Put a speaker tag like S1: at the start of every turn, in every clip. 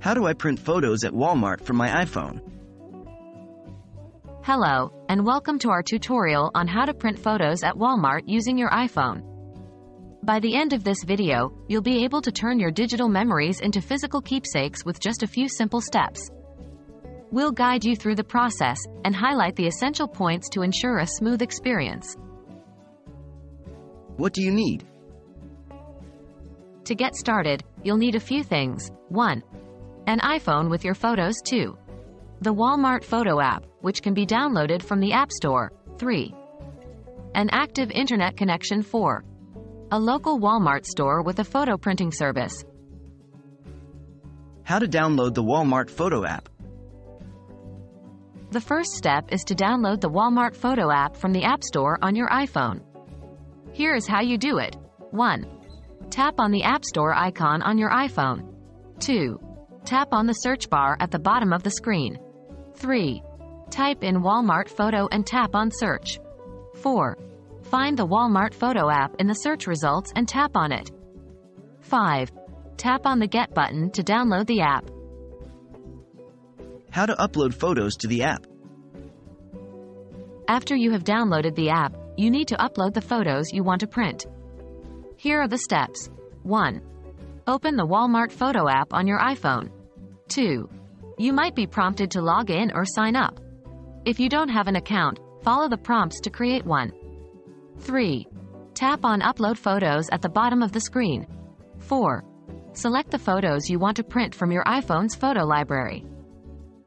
S1: How do I print photos at Walmart from my iPhone?
S2: Hello, and welcome to our tutorial on how to print photos at Walmart using your iPhone. By the end of this video, you'll be able to turn your digital memories into physical keepsakes with just a few simple steps. We'll guide you through the process and highlight the essential points to ensure a smooth experience.
S1: What do you need?
S2: To get started, you'll need a few things. 1. An iPhone with your photos 2. The Walmart Photo app, which can be downloaded from the App Store. 3. An active internet connection 4. A local Walmart store with a photo printing service.
S1: How to download the Walmart Photo app.
S2: The first step is to download the Walmart Photo app from the App Store on your iPhone. Here is how you do it. 1. Tap on the App Store icon on your iPhone. 2. Tap on the search bar at the bottom of the screen. 3. Type in Walmart Photo and tap on Search. 4. Find the Walmart Photo app in the search results and tap on it. 5. Tap on the Get button to download the app.
S1: How to upload photos to the app.
S2: After you have downloaded the app, you need to upload the photos you want to print. Here are the steps. 1. Open the Walmart Photo app on your iPhone. 2. You might be prompted to log in or sign up. If you don't have an account, follow the prompts to create one. 3. Tap on Upload Photos at the bottom of the screen. 4. Select the photos you want to print from your iPhone's photo library.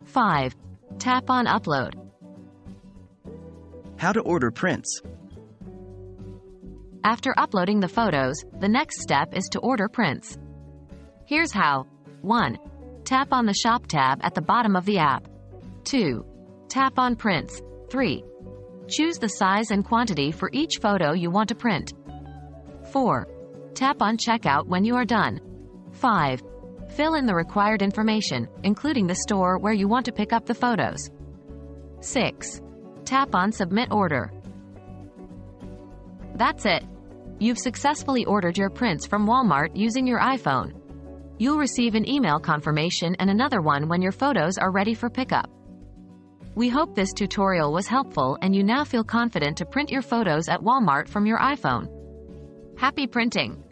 S2: 5. Tap on Upload.
S1: How to order prints.
S2: After uploading the photos, the next step is to order prints. Here's how. 1. Tap on the Shop tab at the bottom of the app. 2. Tap on Prints. 3. Choose the size and quantity for each photo you want to print. 4. Tap on Checkout when you are done. 5. Fill in the required information, including the store where you want to pick up the photos. 6. Tap on Submit Order. That's it. You've successfully ordered your prints from Walmart using your iPhone. You'll receive an email confirmation and another one when your photos are ready for pickup. We hope this tutorial was helpful and you now feel confident to print your photos at Walmart from your iPhone. Happy printing!